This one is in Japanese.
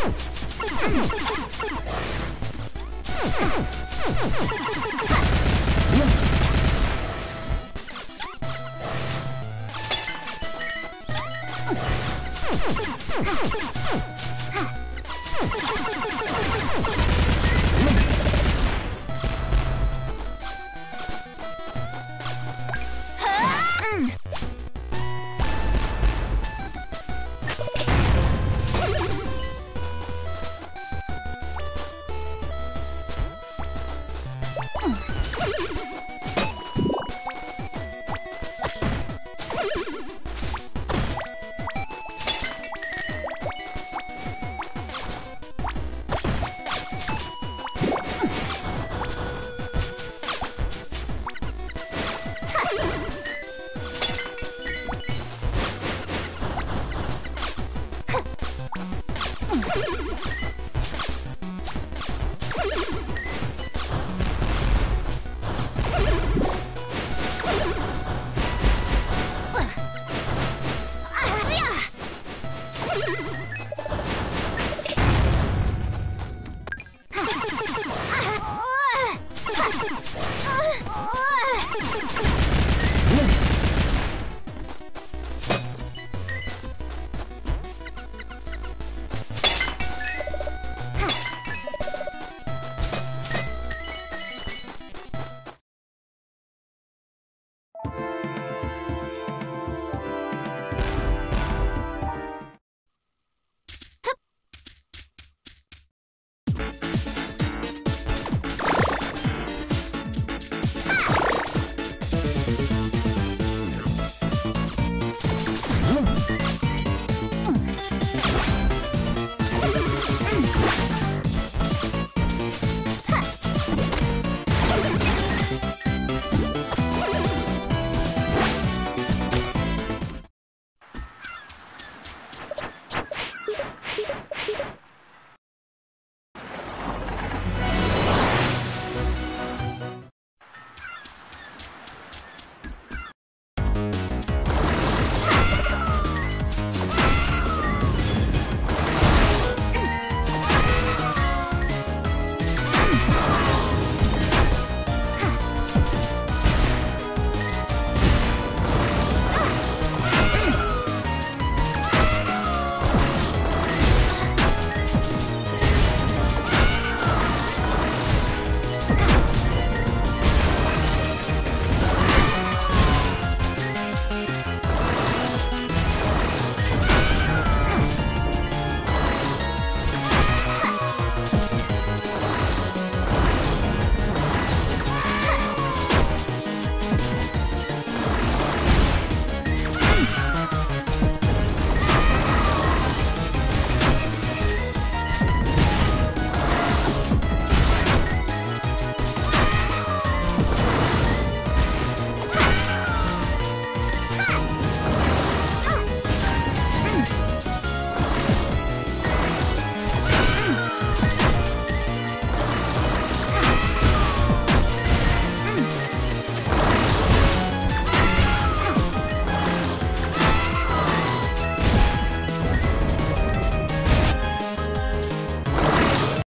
Ha!